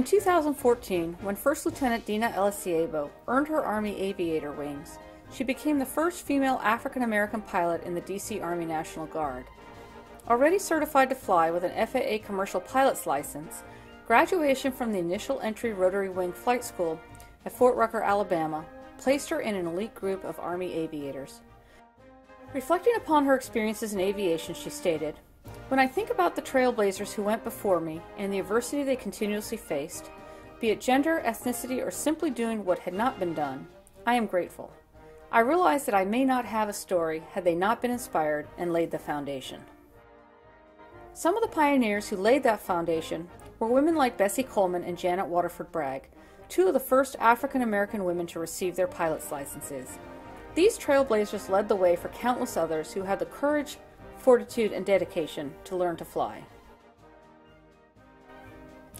In 2014, when First Lieutenant Dina Elisiebo earned her Army aviator wings, she became the first female African American pilot in the DC Army National Guard. Already certified to fly with an FAA commercial pilot's license, graduation from the initial entry rotary wing flight school at Fort Rucker, Alabama, placed her in an elite group of Army aviators. Reflecting upon her experiences in aviation, she stated, When I think about the trailblazers who went before me and the adversity they continuously faced, be it gender, ethnicity, or simply doing what had not been done, I am grateful. I realize that I may not have a story had they not been inspired and laid the foundation. Some of the pioneers who laid that foundation were women like Bessie Coleman and Janet Waterford Bragg, two of the first African American women to receive their pilot's licenses. These trailblazers led the way for countless others who had the courage, fortitude, and dedication to learn to fly.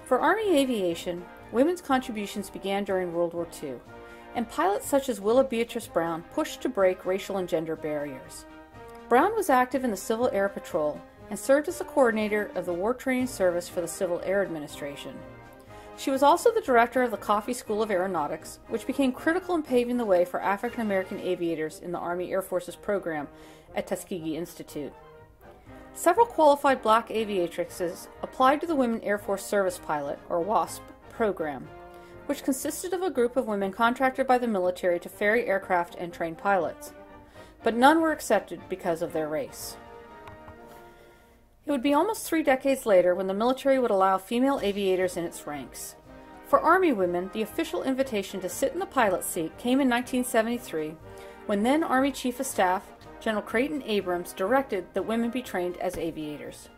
For Army aviation, women's contributions began during World War II, and pilots such as Willa Beatrice Brown pushed to break racial and gender barriers. Brown was active in the Civil Air Patrol and served as the coordinator of the War Training Service for the Civil Air Administration. She was also the director of the Coffey School of Aeronautics, which became critical in paving the way for African American aviators in the Army Air Force's program at Tuskegee Institute. Several qualified black aviatrixes applied to the Women Air Force Service Pilot, or WASP, program, which consisted of a group of women contracted by the military to ferry aircraft and train pilots. But none were accepted because of their race. It would be almost three decades later when the military would allow female aviators in its ranks. For Army women, the official invitation to sit in the pilot seat came in 1973 when then Army Chief of Staff General Creighton Abrams directed that women be trained as aviators.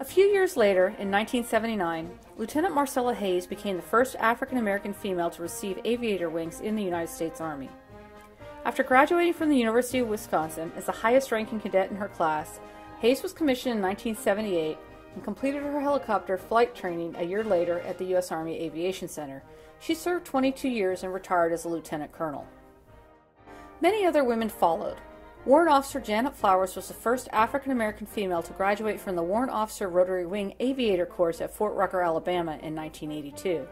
A few years later, in 1979, Lieutenant Marcella Hayes became the first African American female to receive aviator wings in the United States Army. After graduating from the University of Wisconsin as the highest ranking cadet in her class, Hayes was commissioned in 1978 and completed her helicopter flight training a year later at the U.S. Army Aviation Center. She served 22 years and retired as a lieutenant colonel. Many other women followed. Warrant Officer Janet Flowers was the first African American female to graduate from the Warrant Officer Rotary Wing Aviator Course at Fort Rucker, Alabama in 1982.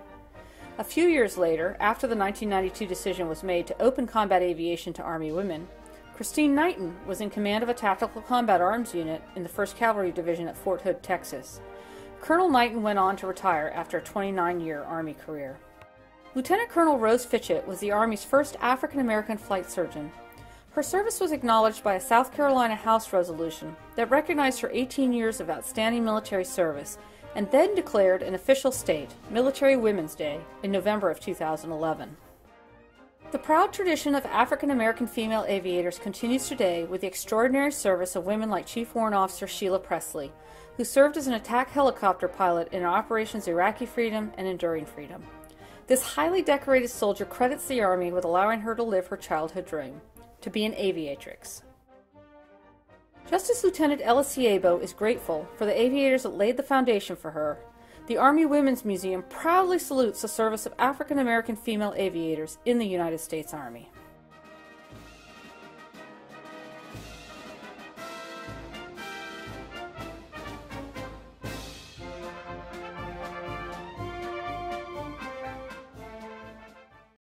A few years later, after the 1992 decision was made to open combat aviation to Army women, Christine Knighton was in command of a tactical combat arms unit in the 1st Cavalry Division at Fort Hood, Texas. Colonel Knighton went on to retire after a 29 year Army career. Lieutenant Colonel Rose Fitchett was the Army's first African American flight surgeon. Her service was acknowledged by a South Carolina House resolution that recognized her 18 years of outstanding military service and then declared an official state, Military Women's Day, in November of 2011. The proud tradition of African American female aviators continues today with the extraordinary service of women like Chief Warrant Officer Sheila Presley, who served as an attack helicopter pilot in Operations Iraqi Freedom and Enduring Freedom. This highly decorated soldier credits the Army with allowing her to live her childhood dream to be an aviatrix. Justice Lieutenant Elisiebo is grateful for the aviators that laid the foundation for her the Army Women's Museum proudly salutes the service of African American female aviators in the United States Army.